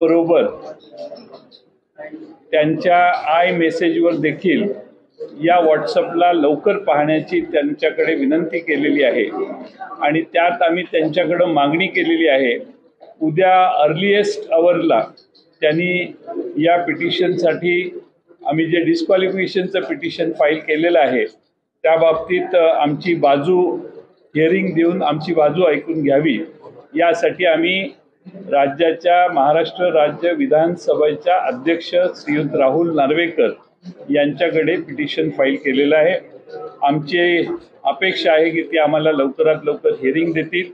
बरोबर. त्यांच्या आय मेसेजवर देखील या व्हॉट्सअपला लवकर पाहण्याची त्यांच्याकडे विनंती केलेली आहे. आणि त्यात आम्ही त्यांच्याकडं मागणी केलेली आहे. उद्या अर्लिएस्ट आवरला त्यांनी या पिटिशनसाठी आम्ही जे डिस्क्वालिफिकेशनचं पिटिशन फाईल केलेलं आहे त्या बाबतीत आमची बाजू हिअरिंग देऊन आमची बाजू ऐकून घ्यावी. यासाठी आम्ही राज्याच्या महाराष्ट्र राज्य विधानसभेच्या अध्यक्ष श्रीयुत राहुल नार्वेकर यांच्याकडे पिटिशन फाईल केलेलं आहे. आमची अपेक्षा आहे की ते आम्हाला लवकरात लवकर हिअरिंग देतील.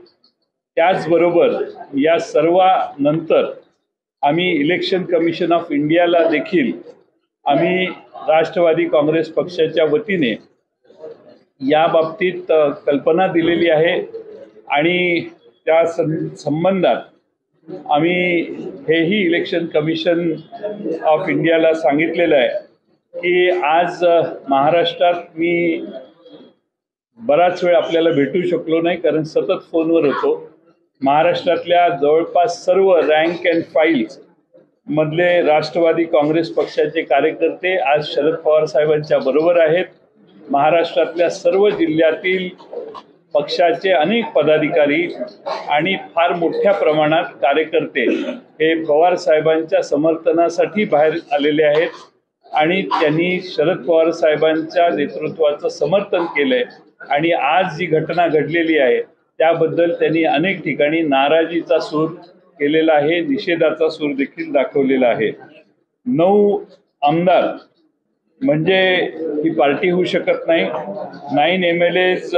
त्याचबरोबर या सर्वानंतर आम्ही इलेक्शन कमिशन ऑफ इंडियाला देखील आम्ही राष्ट्रवादी काँग्रेस पक्षाच्या वतीने या बाबतीत कल्पना दिलेली आहे. आणि त्या सं संबंधात आम्ही हेही इलेक्शन कमिशन ऑफ इंडियाला सांगितलेलं आहे की आज महाराष्ट्रात मी बराच वेळ आपल्याला भेटू शकलो नाही कारण सतत फोनवर होतो. महाराष्ट्रातल्या जवळपास सर्व रँक अँड फाईल्स मधले राष्ट्रवादी काँग्रेस पक्षाचे कार्यकर्ते आज शरद पवार साहेबांच्या बरोबर आहेत. महाराष्ट्रातल्या सर्व जिल्ह्यातील पक्षाचे अनेक पदाधिकारी आणि फार मोठ्या प्रमाणात कार्यकर्ते हे पवार साहेबांच्या समर्थनासाठी बाहेर आलेले आहेत आणि त्यांनी शरद पवार साहेबांच्या नेतृत्वाचं समर्थन केलंय. आणि आज जी घटना घडलेली आहे त्याबद्दल त्यांनी अनेक ठिकाणी नाराजीचा सूर केलेला आहे निषेधाचा सूर देखील दाखवलेला आहे. नऊ आमदार म्हणजे ही पार्टी होऊ शकत नाही. नाईन एम एल एज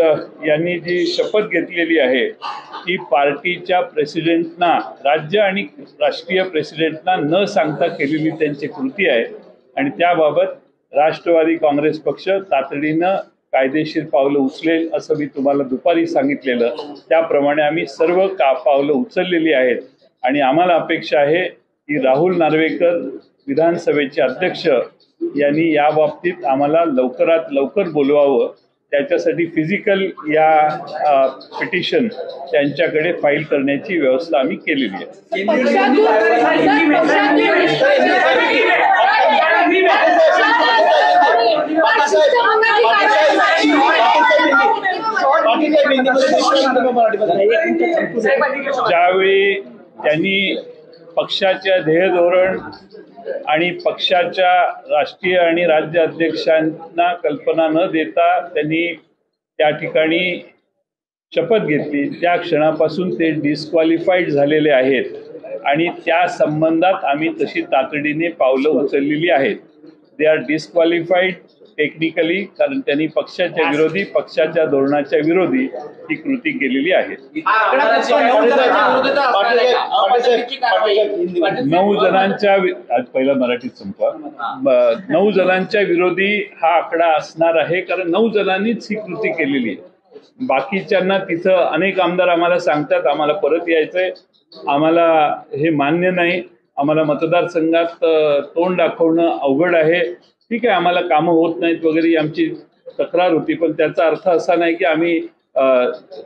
यांनी जी शपथ घेतलेली आहे ती पार्टीच्या प्रेसिडेंटना राज्य आणि राष्ट्रीय प्रेसिडेंटना न सांगता केलेली त्यांची कृती आहे. आणि त्याबाबत राष्ट्रवादी काँग्रेस पक्ष तातडीनं कायदेशीर पावलं उचलेल असं मी तुम्हाला दुपारी सांगितलेलं. त्याप्रमाणे आम्ही सर्व का पावलं उचललेली आहेत. आणि आम्हाला अपेक्षा आहे की राहुल नार्वेकर विधानसभेचे अध्यक्ष यांनी या बाबतीत आम्हाला लवकरात लवकर बोलवावं. त्याच्यासाठी फिजिकल या पिटिशन त्यांच्याकडे फाईल करण्याची व्यवस्था आम्ही केलेली आहे. ज्यावेळी त्यांनी पक्षाच्या ध्येय धोरण आणि पक्षाच्या राष्ट्रीय आणि राज्य अध्यक्षांना कल्पना न देता त्यांनी त्या ठिकाणी शपथ घेतली. त्या क्षणापासून ते डिस्क्वालिफाईड झालेले आहेत. आणि त्या संबंधात आम्ही तशी तातडीने पावलं उचललेली आहेत. दे आर डिस्क्वालिफाईड टेक्निकली कारण त्यांनी पक्षाच्या विरोधी पक्षाच्या धोरणाच्या विरोधी ही कृती केलेली आहे. नऊ जणांच्या आज पहिला मराठीत संपवा. नऊ जणांच्या विरोधी हा आकडा असणार आहे कारण नऊ जणांनीच ही कृती केलेली आहे. बाकीच्यांना तिथं अनेक आमदार आम्हाला सांगतात आम्हाला परत यायचंय. आम्हाला हे मान्य नाही. आम्हाला मतदारसंघात तोंड दाखवणं अवघड आहे. ठीक आहे आम्हाला कामं होत नाहीत वगैरे आमची तक्रार होती पण त्याचा अर्थ असा नाही की आम्ही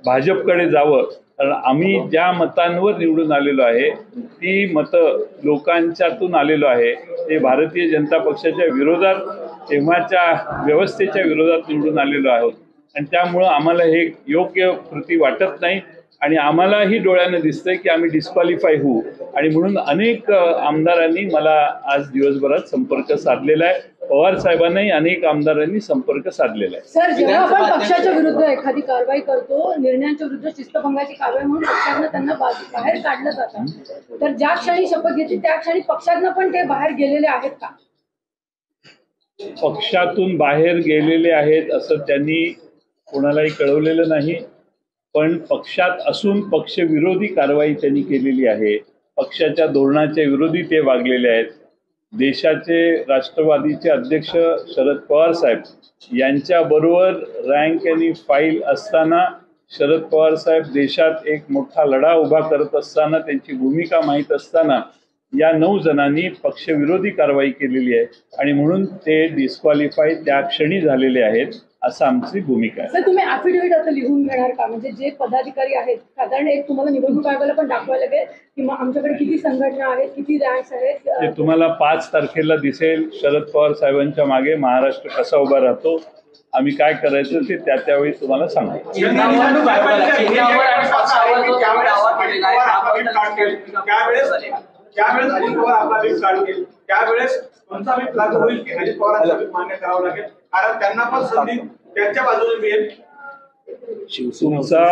भाजपकडे जावं. कारण आम्ही ज्या मतांवर निवडून आलेलो आहे ती मतं लोकांच्यातून आलेलो आहे. ते भारतीय जनता पक्षाच्या विरोधात तेव्हाच्या व्यवस्थेच्या विरोधात निवडून आलेलो आहोत. आणि त्यामुळं आम्हाला हे योग्य कृती वाटत नाही. आणि आम्हालाही डोळ्यानं दिसतंय की आम्ही डिस्क्वालिफाय होऊ. आणि म्हणून अनेक आमदारांनी मला आज दिवसभरात संपर्क साधलेला आहे. पवार साहेबांनाही अनेक आमदारांनी संपर्क साधलेला आहे. सर जेव्हा आपण पक्षाच्या विरुद्ध एखादी कारवाई करतो निर्णयांच्या विरुद्ध शिस्तभंगाची कारवाई म्हणून पक्षातनं त्यांना बाहेर काढलं जातं. तर ज्या क्षणी शपथ घेतली त्या क्षणी पक्षातनं पण ते बाहेर गेलेले आहेत का? पक्षातून बाहेर गेलेले आहेत असं त्यांनी कोणालाही कळवलेलं नाही. पण पक्षात असून पक्षविरोधी कारवाई त्यांनी केलेली आहे. पक्षाच्या धोरणाच्या विरोधी ते वागलेले आहेत. देशाचे राष्ट्रवादीचे अध्यक्ष शरद पवार साहेब यांच्याबरोबर रँक आणि फाईल असताना शरद पवार साहेब देशात एक मोठा लढा उभा करत असताना त्यांची भूमिका माहीत असताना या नऊ जणांनी पक्षविरोधी कारवाई केलेली आहे. आणि म्हणून ते डिस्क्वालिफाय त्या क्षणी झालेले आहेत. असं आमची भूमिका आहे तुम्ही ऍफिडेव्हिट आता लिहून घेणार का म्हणजे जे पदाधिकारी आहेत साधारण एक तुम्हाला निवडणूक आयोगाला पण दाखवायला लागेल की मग आमच्याकडे किती संघटना आहेत किती रँक्स आहेत ते तुम्हाला पाच तारखेला दिसेल शरद पवार साहेबांच्या मागे महाराष्ट्र कसा उभा राहतो आम्ही काय करायचं ते त्या त्यावेळी तुम्हाला सांगू त्यावेळेस त्यावेळेस अजित पवार आपला काढतील त्यावेळेस लागू होईल की अजित पवारांचा मान्य करावा लागेल कारण त्यांना पण संधी त्यांच्या बाजूने मिळेल. शिवसेनेचा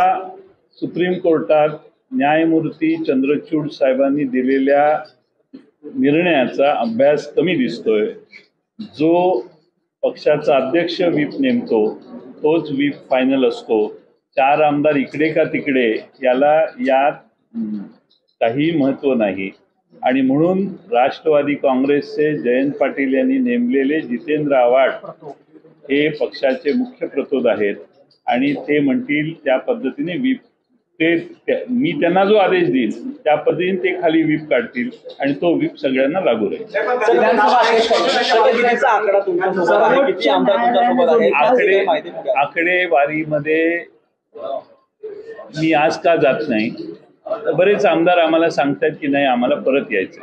सुप्रीम कोर्टात न्यायमूर्ती चंद्रचूड साहेबांनी दिलेल्या निर्णयाचा अभ्यास कमी दिसतोय. जो पक्षाचा अध्यक्ष व्हीप नेमतो तोच व्हीप फायनल असतो. चार आमदार इकडे का तिकडे याला यात काही महत्त्व नाही. आणि म्हणून राष्ट्रवादी काँग्रेसचे जयंत पाटील यांनी नेमलेले जितेंद्र आव्हाड हे पक्षाचे मुख्य प्रतोद आहेत आणि ते म्हणतील त्या पद्धतीने व्हीप ते मी त्यांना जो आदेश देईन त्या पद्धतीने ते खाली व्हीप काढतील आणि तो व्हीप सगळ्यांना लागू राहील. आकडा. आकडेवारीमध्ये मी आज का जात नाही? बरेच आमदार आम्हाला सांगतात की नाही आम्हाला परत यायचं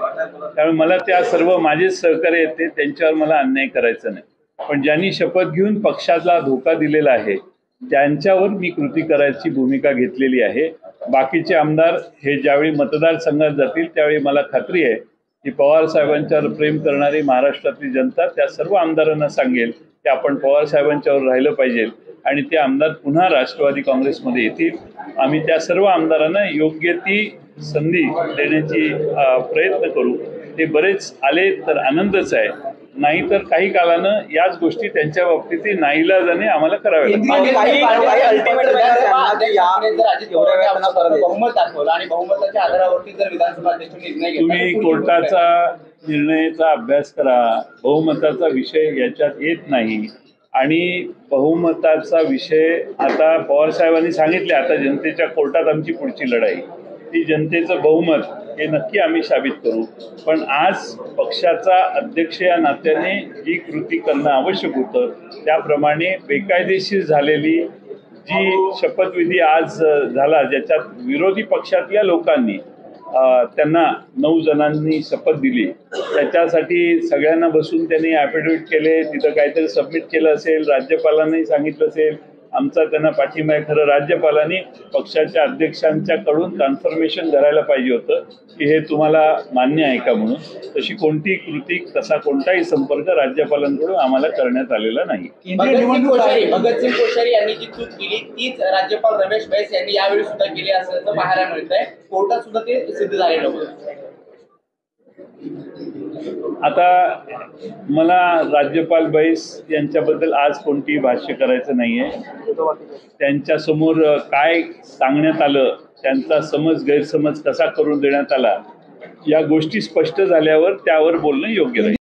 त्यामुळे मला त्या सर्व माझेच सहकार्य येते त्यांच्यावर मला अन्याय करायचा नाही. पण ज्यांनी शपथ घेऊन पक्षाला धोका दिलेला आहे त्यांच्यावर मी कृती करायची भूमिका घेतलेली आहे. बाकीचे आमदार हे ज्यावेळी मतदारसंघात जातील त्यावेळी मला खात्री आहे की पवार साहेबांच्यावर प्रेम करणारी महाराष्ट्रातली जनता त्या सर्व आमदारांना सांगेल की आपण पवार साहेबांच्यावर राहिलं पाहिजे आणि ते आमदार पुन्हा राष्ट्रवादी काँग्रेसमध्ये येतील. आम्ही त्या सर्व आमदारांना योग्य ती संधी देण्याची प्रयत्न करू. ते बरेच आले तर आनंदच आहे. नाहीतर काही कालानं याच गोष्टी त्यांच्या बाबतीत नाईलाजाने आम्हाला कराव्या तुम्ही तर? कोर्टाचा निर्णयाचा अभ्यास करा. बहुमताचा विषय याच्यात येत नाही. आणि बहुमताचा विषय आता पवार साहेबांनी सांगितले आता जनतेच्या कोर्टात आमची पुढची लढाई. ती जनतेचं बहुमत हे नक्की आम्ही साबित करू. पण आज पक्षाचा अध्यक्ष या नात्याने जी कृती करणं आवश्यक होतं त्याप्रमाणे बेकायदेशीर झालेली जी शपथविधी आज झाला ज्याच्यात विरोधी पक्षातल्या लोकांनी त्यांना नऊ जणांनी शपथ दिली. त्याच्यासाठी सगळ्यांना बसून त्यांनी ॲफिडेव्हिट केले तिथं काहीतरी सबमिट केलं असेल राज्यपालांनाही सांगितलं असेल आमचा त्यांना पाठिंबा आहे. खरं राज्यपालांनी पक्षाच्या अध्यक्षांच्याकडून कन्फर्मेशन करायला पाहिजे होतं की हे तुम्हाला मान्य आहे का म्हणून. तशी कोणती कृती तसा कोणताही संपर्क राज्यपालांकडून आम्हाला करण्यात आलेला नाही. भगतसिंग कोश्यारी. भगतसिंग कोश्यारी यांनी जी चूक केली तीच राज्यपाल रमेश बैस यांनी यावेळी सुद्धा केली असल्याचं पाहायला मिळत आहे कोर्टात सुद्धा ते सिद्ध झालेलं होतं आता मला राज्यपाल बैस यांच्याबद्दल आज कोणतीही भाष्य करायचं नाहीये. त्यांच्यासमोर काय सांगण्यात आलं त्यांचा समज गैरसमज कसा करून देण्यात आला या गोष्टी स्पष्ट झाल्यावर त्यावर बोलणं योग्य राहील.